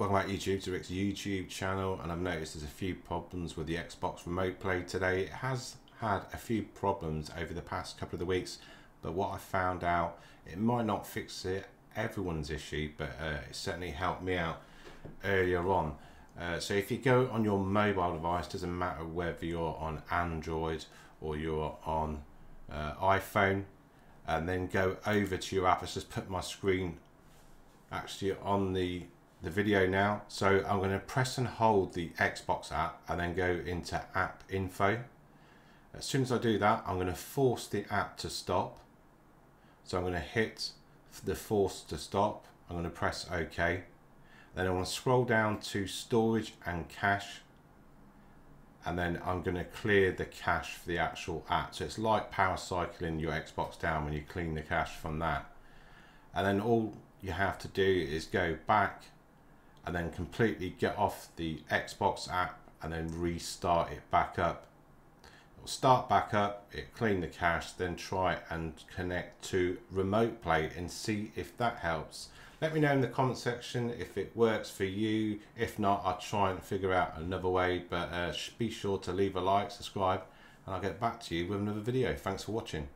Welcome back YouTube to Rick's YouTube channel and I've noticed there's a few problems with the Xbox Remote Play today. It has had a few problems over the past couple of the weeks but what I found out it might not fix it everyone's issue but uh, it certainly helped me out earlier on. Uh, so if you go on your mobile device doesn't matter whether you're on Android or you're on uh, iPhone and then go over to your app. Let's just put my screen actually on the the video now. So I'm going to press and hold the Xbox app and then go into app info. As soon as I do that, I'm going to force the app to stop. So I'm going to hit the force to stop. I'm going to press OK. Then I'm going to scroll down to storage and cache. And then I'm going to clear the cache for the actual app. So it's like power cycling your Xbox down when you clean the cache from that. And then all you have to do is go back and then completely get off the Xbox app and then restart it back up. It'll start back up, it clean the cache, then try and connect to remote play and see if that helps. Let me know in the comment section if it works for you. If not, I'll try and figure out another way, but uh, be sure to leave a like, subscribe, and I'll get back to you with another video. Thanks for watching.